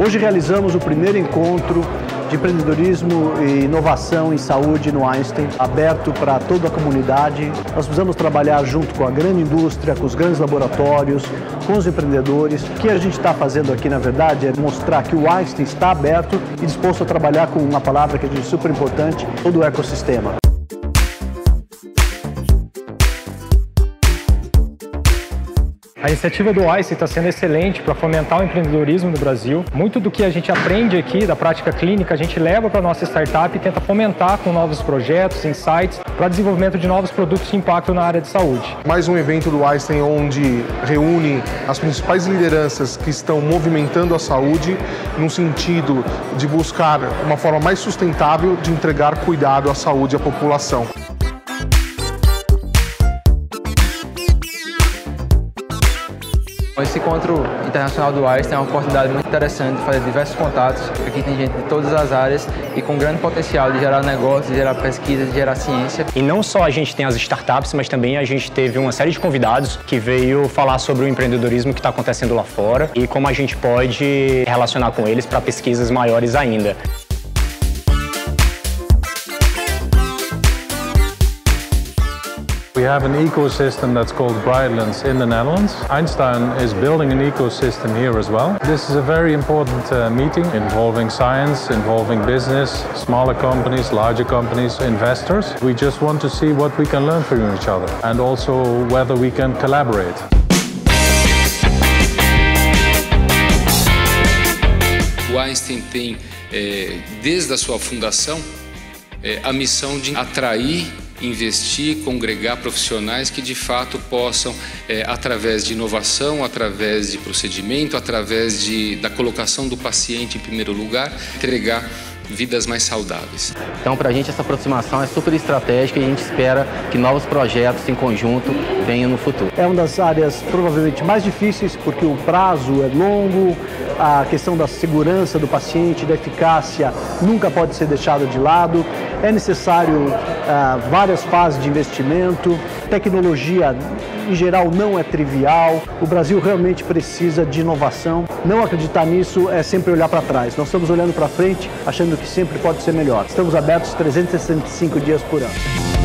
Hoje realizamos o primeiro encontro de empreendedorismo e inovação em saúde no Einstein, aberto para toda a comunidade. Nós precisamos trabalhar junto com a grande indústria, com os grandes laboratórios, com os empreendedores. O que a gente está fazendo aqui, na verdade, é mostrar que o Einstein está aberto e disposto a trabalhar com uma palavra que é super importante, todo o ecossistema. A iniciativa do ICE está sendo excelente para fomentar o empreendedorismo no Brasil. Muito do que a gente aprende aqui da prática clínica, a gente leva para a nossa startup e tenta fomentar com novos projetos, insights, para desenvolvimento de novos produtos de impacto na área de saúde. Mais um evento do Einstein onde reúne as principais lideranças que estão movimentando a saúde no sentido de buscar uma forma mais sustentável de entregar cuidado à saúde à população. Esse encontro internacional do Einstein é uma oportunidade muito interessante de fazer diversos contatos. Aqui tem gente de todas as áreas e com grande potencial de gerar negócios, de gerar pesquisa, de gerar ciência. E não só a gente tem as startups, mas também a gente teve uma série de convidados que veio falar sobre o empreendedorismo que está acontecendo lá fora e como a gente pode relacionar com eles para pesquisas maiores ainda. We have an ecosystem that's called Brightlands in the Netherlands. Einstein is building an ecosystem here as well. This is a very important uh, meeting involving science, involving business, smaller companies, larger companies, investors. We just want to see what we can learn from each other and also whether we can collaborate. O Einstein tem, é, desde a sua fundação, a missão de atrair investir, congregar profissionais que de fato possam, é, através de inovação, através de procedimento, através de, da colocação do paciente em primeiro lugar, entregar vidas mais saudáveis. Então, para a gente, essa aproximação é super estratégica e a gente espera que novos projetos em conjunto venham no futuro. É uma das áreas provavelmente mais difíceis, porque o prazo é longo, a questão da segurança do paciente, da eficácia, nunca pode ser deixada de lado. É necessário uh, várias fases de investimento, tecnologia em geral não é trivial. O Brasil realmente precisa de inovação. Não acreditar nisso é sempre olhar para trás. Nós estamos olhando para frente, achando que sempre pode ser melhor. Estamos abertos 365 dias por ano.